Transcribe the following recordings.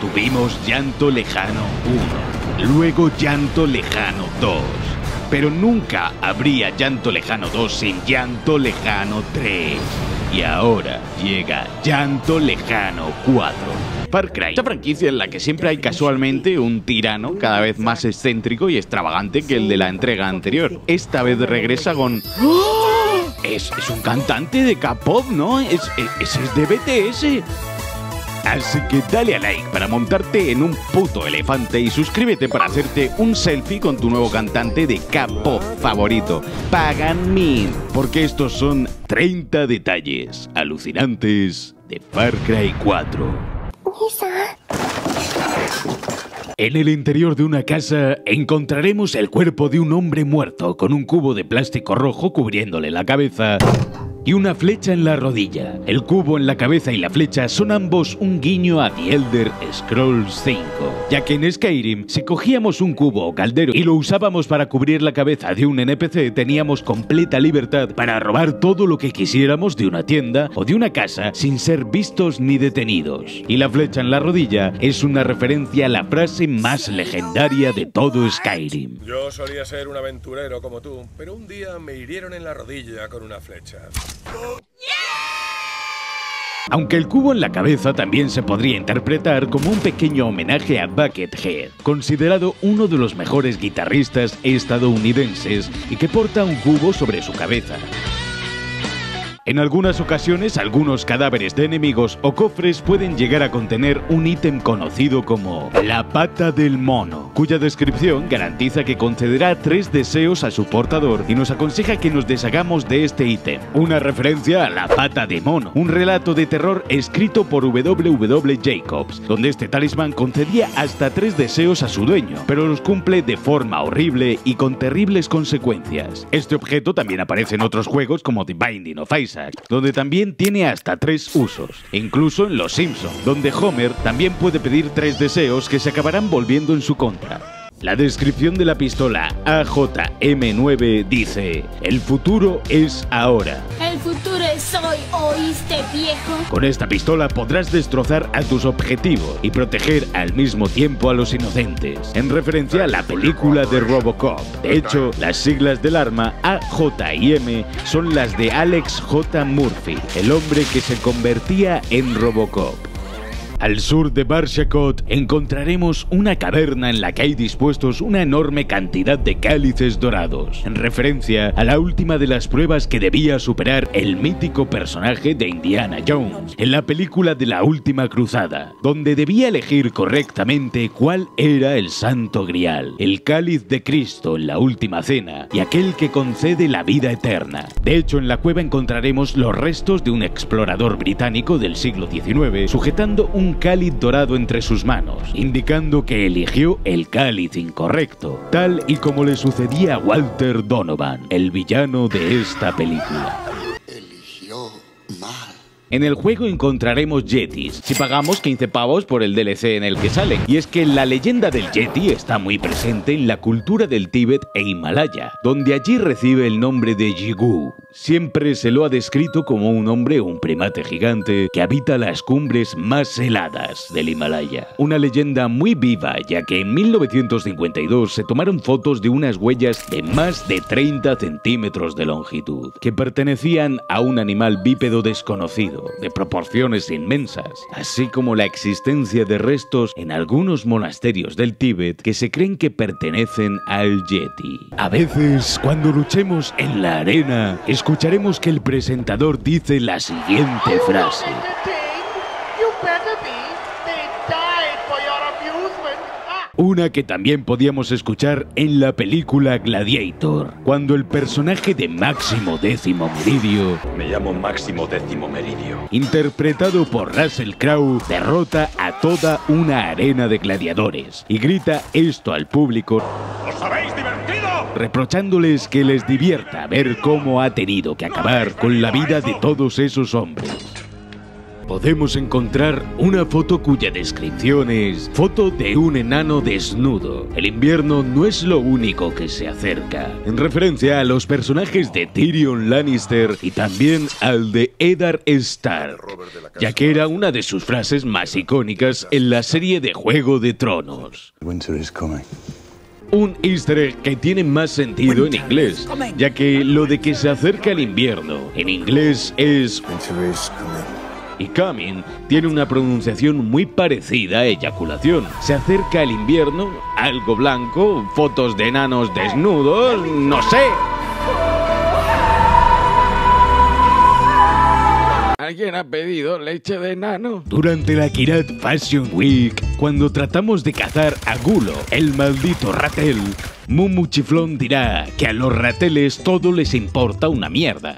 Tuvimos Llanto Lejano 1, luego Llanto Lejano 2. Pero nunca habría Llanto Lejano 2 sin Llanto Lejano 3. Y ahora llega Llanto Lejano 4. Far Cry, esta franquicia en la que siempre hay casualmente un tirano cada vez más excéntrico y extravagante que el de la entrega anterior. Esta vez regresa con... ¡Oh! Es, es un cantante de K-pop, ¿no? Es, es, es de BTS. Así que dale a like para montarte en un puto elefante y suscríbete para hacerte un selfie con tu nuevo cantante de K-pop favorito, Pagan Min, porque estos son 30 detalles alucinantes de Far Cry 4. En el interior de una casa encontraremos el cuerpo de un hombre muerto con un cubo de plástico rojo cubriéndole la cabeza y una flecha en la rodilla. El cubo en la cabeza y la flecha son ambos un guiño a The Elder Scrolls 5, ya que en Skyrim, si cogíamos un cubo o caldero y lo usábamos para cubrir la cabeza de un NPC, teníamos completa libertad para robar todo lo que quisiéramos de una tienda o de una casa sin ser vistos ni detenidos. Y la flecha en la rodilla es una referencia a la frase más legendaria de todo Skyrim. Yo solía ser un aventurero como tú, pero un día me hirieron en la rodilla con una flecha. Aunque el cubo en la cabeza también se podría interpretar como un pequeño homenaje a Buckethead, considerado uno de los mejores guitarristas estadounidenses y que porta un cubo sobre su cabeza. En algunas ocasiones, algunos cadáveres de enemigos o cofres pueden llegar a contener un ítem conocido como la pata del mono, cuya descripción garantiza que concederá tres deseos a su portador y nos aconseja que nos deshagamos de este ítem. Una referencia a la pata de mono, un relato de terror escrito por W.W. Jacobs, donde este talismán concedía hasta tres deseos a su dueño, pero los cumple de forma horrible y con terribles consecuencias. Este objeto también aparece en otros juegos como The Binding of Isaac donde también tiene hasta tres usos, incluso en Los Simpson, donde Homer también puede pedir tres deseos que se acabarán volviendo en su contra. La descripción de la pistola AJM9 dice, el futuro es ahora. El futuro es hoy, ¿oíste viejo? Con esta pistola podrás destrozar a tus objetivos y proteger al mismo tiempo a los inocentes, en referencia a la película de Robocop. De hecho, las siglas del arma AJ y M son las de Alex J. Murphy, el hombre que se convertía en Robocop. Al sur de Barshakot encontraremos una caverna en la que hay dispuestos una enorme cantidad de cálices dorados, en referencia a la última de las pruebas que debía superar el mítico personaje de Indiana Jones en la película de la Última Cruzada, donde debía elegir correctamente cuál era el Santo Grial, el cáliz de Cristo en la Última Cena y aquel que concede la vida eterna. De hecho, en la cueva encontraremos los restos de un explorador británico del siglo XIX sujetando un cáliz dorado entre sus manos, indicando que eligió el cáliz incorrecto, tal y como le sucedía a Walter Donovan, el villano de esta película. En el juego encontraremos Yetis, si pagamos 15 pavos por el DLC en el que salen. Y es que la leyenda del Yeti está muy presente en la cultura del Tíbet e Himalaya, donde allí recibe el nombre de Yigu. Siempre se lo ha descrito como un hombre o un primate gigante que habita las cumbres más heladas del Himalaya. Una leyenda muy viva, ya que en 1952 se tomaron fotos de unas huellas de más de 30 centímetros de longitud, que pertenecían a un animal bípedo desconocido de proporciones inmensas, así como la existencia de restos en algunos monasterios del Tíbet que se creen que pertenecen al Yeti. A veces, cuando luchemos en la arena, escucharemos que el presentador dice la siguiente frase. Una que también podíamos escuchar en la película Gladiator, cuando el personaje de Máximo Décimo Meridio, Me llamo Máximo Décimo Meridio. interpretado por Russell Crowe, derrota a toda una arena de gladiadores y grita esto al público, ¿Os habéis divertido? reprochándoles que les divierta ver cómo ha tenido que acabar con la vida de todos esos hombres. Podemos encontrar una foto cuya descripción es foto de un enano desnudo. El invierno no es lo único que se acerca, en referencia a los personajes de Tyrion Lannister y también al de Eddard Stark, ya que era una de sus frases más icónicas en la serie de Juego de Tronos. Un easter egg que tiene más sentido en inglés, ya que lo de que se acerca el invierno en inglés es y coming tiene una pronunciación muy parecida a eyaculación. Se acerca el invierno, algo blanco, fotos de enanos desnudos, no sé. ¿Alguien ha pedido leche de enano? Durante la Kirat Fashion Week, cuando tratamos de cazar a Gulo, el maldito ratel, Mumu Chiflón dirá que a los rateles todo les importa una mierda.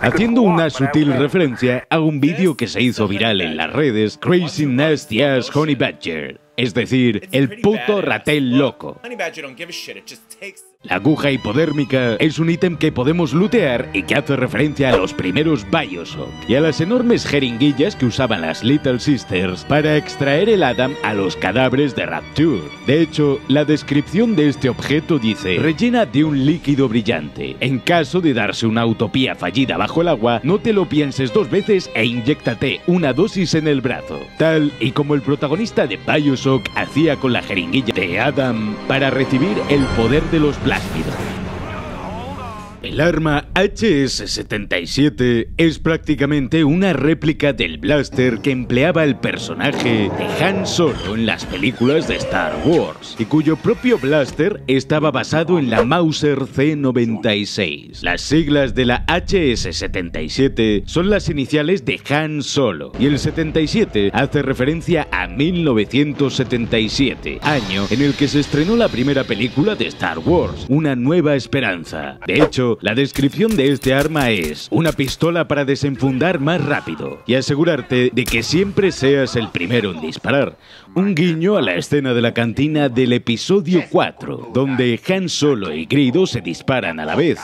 Haciendo una sutil referencia a un vídeo que se hizo viral en las redes, Crazy Nasty Ass Honey Badger, es decir, el puto ratel loco. La aguja hipodérmica es un ítem que podemos lootear y que hace referencia a los primeros Bioshock y a las enormes jeringuillas que usaban las Little Sisters para extraer el Adam a los cadáveres de Rapture. De hecho, la descripción de este objeto dice rellena de un líquido brillante. En caso de darse una utopía fallida bajo el agua, no te lo pienses dos veces e inyéctate una dosis en el brazo. Tal y como el protagonista de Bioshock hacía con la jeringuilla de Adam para recibir el poder de los plástidos. El arma HS-77 es prácticamente una réplica del blaster que empleaba el personaje de Han Solo en las películas de Star Wars, y cuyo propio blaster estaba basado en la Mauser C96. Las siglas de la HS-77 son las iniciales de Han Solo, y el 77 hace referencia a 1977, año en el que se estrenó la primera película de Star Wars, Una Nueva Esperanza. De hecho, la descripción de este arma es una pistola para desenfundar más rápido y asegurarte de que siempre seas el primero en disparar. Un guiño a la escena de la cantina del episodio 4, donde Han Solo y Grido se disparan a la vez.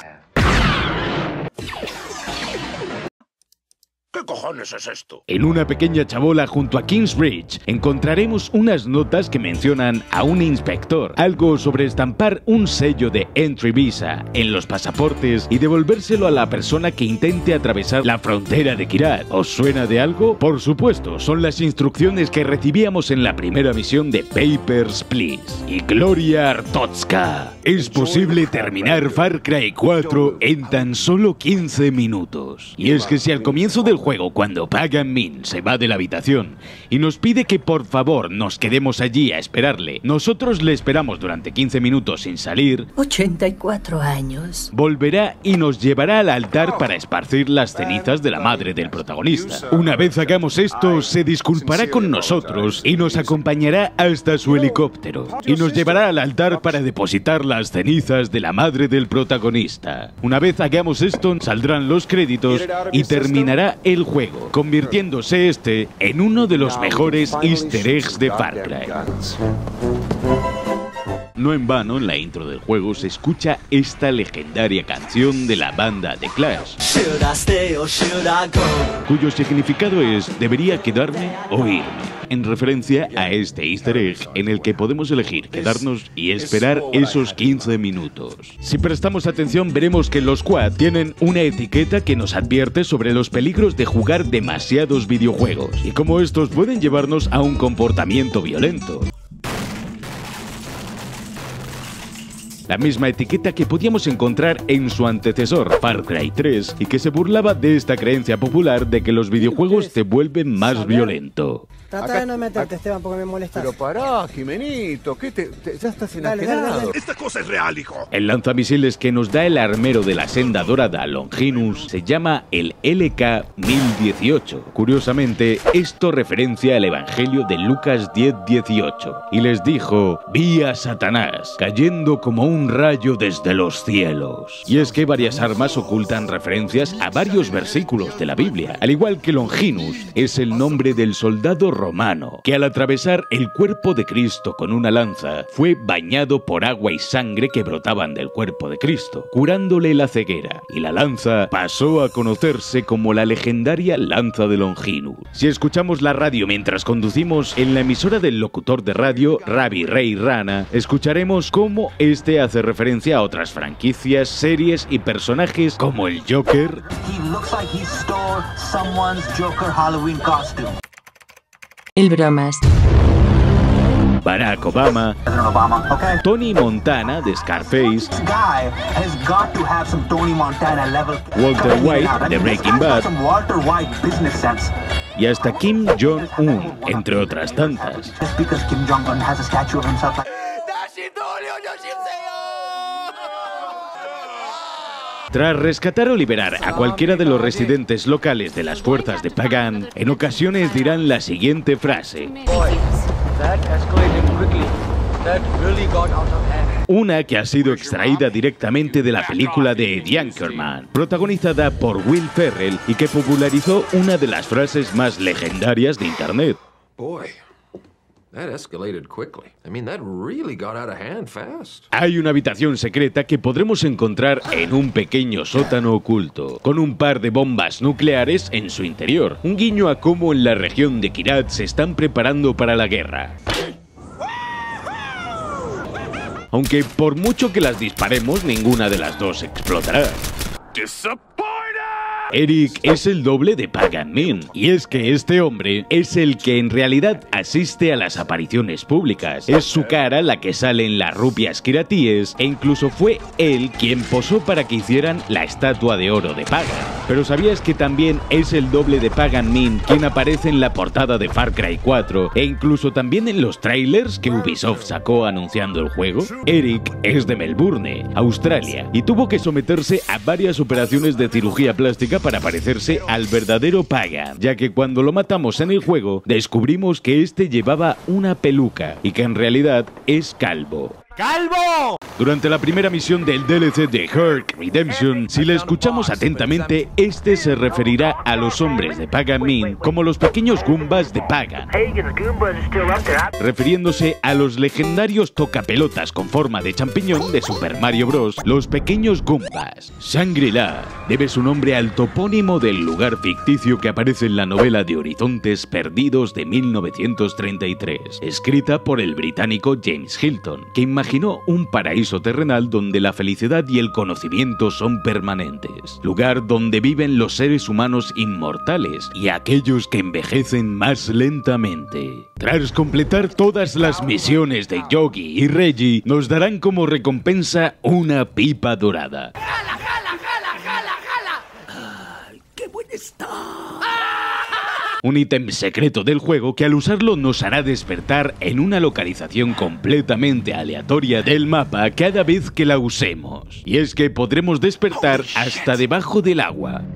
¿Qué cojones es esto? En una pequeña chabola junto a Kingsbridge encontraremos unas notas que mencionan a un inspector, algo sobre estampar un sello de entry visa en los pasaportes y devolvérselo a la persona que intente atravesar la frontera de Kirat. ¿Os suena de algo? Por supuesto, son las instrucciones que recibíamos en la primera misión de Papers, Please. Y Gloria Artotska. Es posible terminar Far Cry 4 en tan solo 15 minutos. Y es que si al comienzo del juego, cuando Pagan Min se va de la habitación y nos pide que por favor nos quedemos allí a esperarle, nosotros le esperamos durante 15 minutos sin salir, 84 años. volverá y nos llevará al altar para esparcir las cenizas de la madre del protagonista. Una vez hagamos esto, se disculpará con nosotros y nos acompañará hasta su helicóptero y nos llevará al altar para depositar las cenizas de la madre del protagonista. Una vez hagamos esto, saldrán los créditos y terminará el juego, convirtiéndose este en uno de los mejores easter eggs de Far Cry. No en vano, en la intro del juego se escucha esta legendaria canción de la banda The Clash, cuyo significado es debería quedarme o irme, en referencia a este easter egg en el que podemos elegir quedarnos y esperar esos 15 minutos. Si prestamos atención veremos que los quad tienen una etiqueta que nos advierte sobre los peligros de jugar demasiados videojuegos y cómo estos pueden llevarnos a un comportamiento violento. La misma etiqueta que podíamos encontrar en su antecesor, Far Cry 3, y que se burlaba de esta creencia popular de que los videojuegos te vuelven más violento. Trata de no meterte, Esteban, porque me molestas. Pero pará, Jimenito, ¿qué te, te- ya estás enajenado? Esta cosa es real, hijo. El lanzamisiles que nos da el armero de la senda dorada Longinus se llama el LK-1018. Curiosamente, esto referencia al Evangelio de Lucas 10-18 y les dijo, vi a Satanás cayendo como un rayo desde los cielos. Y es que varias armas ocultan referencias a varios versículos de la Biblia, al igual que Longinus es el nombre del soldado romano, que al atravesar el cuerpo de Cristo con una lanza, fue bañado por agua y sangre que brotaban del cuerpo de Cristo, curándole la ceguera, y la lanza pasó a conocerse como la legendaria lanza de Longinus. Si escuchamos la radio mientras conducimos en la emisora del locutor de radio, Ravi Rey Rana, escucharemos cómo este hace referencia a otras franquicias, series y personajes como el Joker, El bromas. Barack Obama, Tony Montana de Scarface, Walter White de Breaking Bad. y hasta Kim Jong-un, entre otras tantas. Tras rescatar o liberar a cualquiera de los residentes locales de las fuerzas de Pagan, en ocasiones dirán la siguiente frase. Una que ha sido extraída directamente de la película de The Anchorman, protagonizada por Will Ferrell y que popularizó una de las frases más legendarias de Internet. Hay una habitación secreta que podremos encontrar en un pequeño sótano oculto, con un par de bombas nucleares en su interior. Un guiño a cómo en la región de Kirat se están preparando para la guerra. Aunque por mucho que las disparemos, ninguna de las dos explotará. Eric es el doble de Pagan Min, y es que este hombre es el que en realidad asiste a las apariciones públicas. Es su cara la que sale en las rupias kiratíes, e incluso fue él quien posó para que hicieran la estatua de oro de Pagan. Pero ¿sabías que también es el doble de Pagan Min quien aparece en la portada de Far Cry 4 e incluso también en los trailers que Ubisoft sacó anunciando el juego? Eric es de Melbourne, Australia, y tuvo que someterse a varias operaciones de cirugía plástica para parecerse al verdadero Pagan, ya que cuando lo matamos en el juego descubrimos que este llevaba una peluca y que en realidad es calvo. ¡Calvo! Durante la primera misión del DLC de Herc Redemption, si le escuchamos atentamente, este se referirá a los hombres de Pagan Min como los pequeños Goombas de Pagan, refiriéndose a los legendarios tocapelotas con forma de champiñón de Super Mario Bros., los pequeños Goombas. Shangri-La debe su nombre al topónimo del lugar ficticio que aparece en la novela de Horizontes Perdidos de 1933, escrita por el británico James Hilton, que imaginó un paraíso terrenal donde la felicidad y el conocimiento son permanentes, lugar donde viven los seres humanos inmortales y aquellos que envejecen más lentamente. Tras completar todas las misiones de Yogi y Reggie, nos darán como recompensa una pipa dorada. Un ítem secreto del juego que al usarlo nos hará despertar en una localización completamente aleatoria del mapa cada vez que la usemos. Y es que podremos despertar hasta debajo del agua.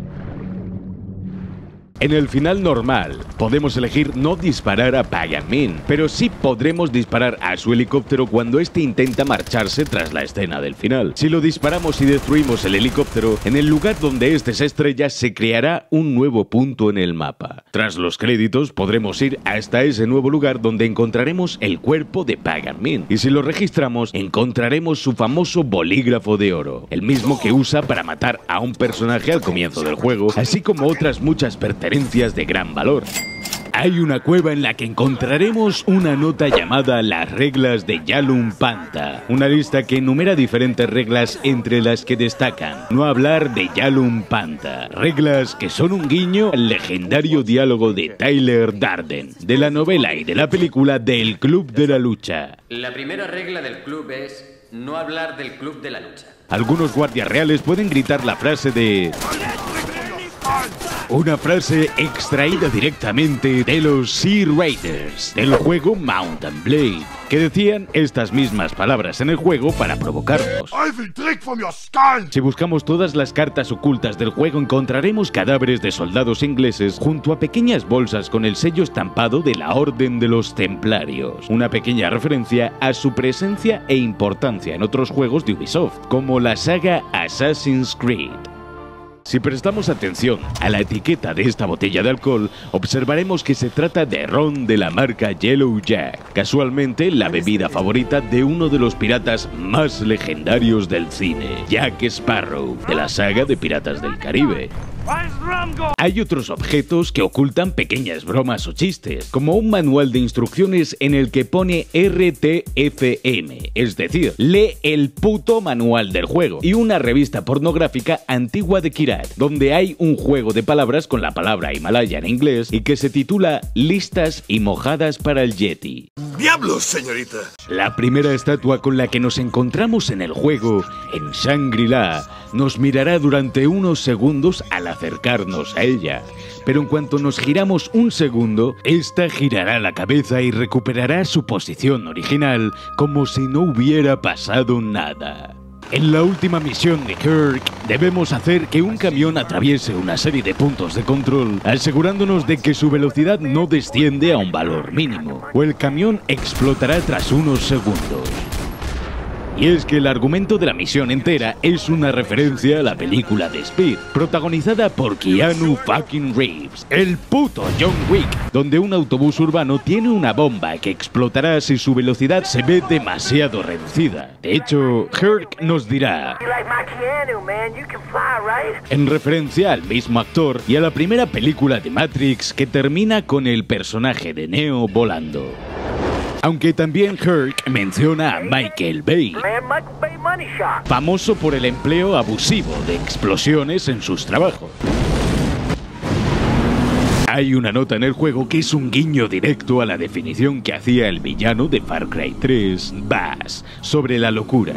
En el final normal, podemos elegir no disparar a Pagan Min, pero sí podremos disparar a su helicóptero cuando éste intenta marcharse tras la escena del final. Si lo disparamos y destruimos el helicóptero, en el lugar donde este se estrella se creará un nuevo punto en el mapa. Tras los créditos podremos ir hasta ese nuevo lugar donde encontraremos el cuerpo de Pagan Min, y si lo registramos encontraremos su famoso bolígrafo de oro, el mismo que usa para matar a un personaje al comienzo del juego, así como otras muchas pertenencias de gran valor. Hay una cueva en la que encontraremos una nota llamada Las reglas de Yalum Panta, una lista que enumera diferentes reglas entre las que destacan no hablar de Yalum Panta, reglas que son un guiño al legendario diálogo de Tyler Darden, de la novela y de la película del Club de la Lucha. La primera regla del club es no hablar del club de la lucha. Algunos guardias reales pueden gritar la frase de Una frase extraída directamente de los Sea Raiders del juego Mountain Blade, que decían estas mismas palabras en el juego para provocarnos. Si buscamos todas las cartas ocultas del juego encontraremos cadáveres de soldados ingleses junto a pequeñas bolsas con el sello estampado de la Orden de los Templarios, una pequeña referencia a su presencia e importancia en otros juegos de Ubisoft, como la saga Assassin's Creed. Si prestamos atención a la etiqueta de esta botella de alcohol, observaremos que se trata de ron de la marca Yellow Jack, casualmente la bebida favorita de uno de los piratas más legendarios del cine, Jack Sparrow, de la saga de Piratas del Caribe. Hay otros objetos que ocultan pequeñas bromas o chistes, como un manual de instrucciones en el que pone RTFM, es decir, lee el puto manual del juego, y una revista pornográfica antigua de Kirat, donde hay un juego de palabras con la palabra Himalaya en inglés y que se titula Listas y mojadas para el Yeti. ¡Diablos, señorita! La primera estatua con la que nos encontramos en el juego, en Shangri-La, nos mirará durante unos segundos al acercarnos a ella. Pero en cuanto nos giramos un segundo, esta girará la cabeza y recuperará su posición original como si no hubiera pasado nada. En la última misión de Kirk, debemos hacer que un camión atraviese una serie de puntos de control, asegurándonos de que su velocidad no desciende a un valor mínimo, o el camión explotará tras unos segundos. Y es que el argumento de la misión entera es una referencia a la película de Speed, protagonizada por Keanu fucking Reeves, el puto John Wick, donde un autobús urbano tiene una bomba que explotará si su velocidad se ve demasiado reducida. De hecho, Herc nos dirá, en referencia al mismo actor y a la primera película de Matrix que termina con el personaje de Neo volando. Aunque también Kirk menciona a Michael Bay, famoso por el empleo abusivo de explosiones en sus trabajos. Hay una nota en el juego que es un guiño directo a la definición que hacía el villano de Far Cry 3, Bass, sobre la locura.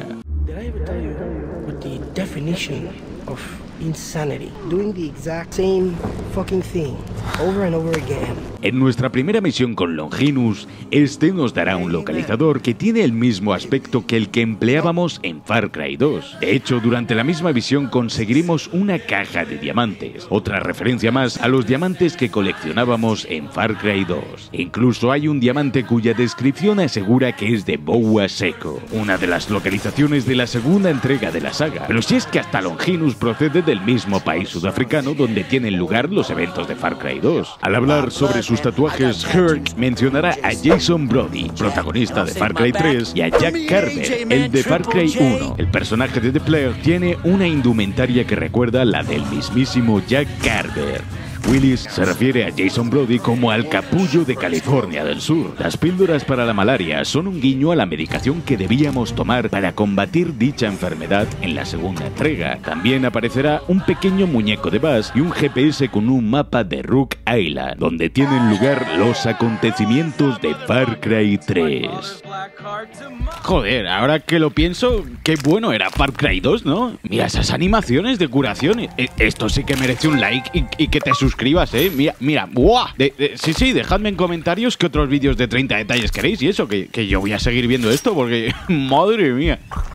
Insanity. Doing the exact same fucking thing over and over again. En nuestra primera misión con Longinus, este nos dará un localizador que tiene el mismo aspecto que el que empleábamos en Far Cry 2. De hecho, durante la misma misión conseguiremos una caja de diamantes, otra referencia más a los diamantes que coleccionábamos en Far Cry 2. Incluso hay un diamante cuya descripción asegura que es de Boa Seco, una de las localizaciones de la segunda entrega de la saga. Pero si es que hasta Longinus procede del mismo país sudafricano donde tienen lugar los eventos de Far Cry 2. Al hablar sobre sus tatuajes, Herc mencionará a Jason Brody, protagonista de Far Cry 3, y a Jack Carver, el de Far Cry 1. El personaje de The Player tiene una indumentaria que recuerda la del mismísimo Jack Carver. Willis se refiere a Jason Brody como al capullo de California del Sur. Las píldoras para la malaria son un guiño a la medicación que debíamos tomar para combatir dicha enfermedad en la segunda entrega. También aparecerá un pequeño muñeco de Bass y un GPS con un mapa de Rook Island, donde tienen lugar los acontecimientos de Far Cry 3. Joder, ahora que lo pienso, qué bueno era Far Cry 2, ¿no? Mira esas animaciones de curación. E- Esto sí que merece un like y, que te suscribas, ¿eh? Mira, mira, ¡buah! Sí, sí, dejadme en comentarios qué otros vídeos de 30 detalles queréis y eso, que yo voy a seguir viendo esto porque, madre mía.